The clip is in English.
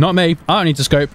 Not me. I don't need to scope.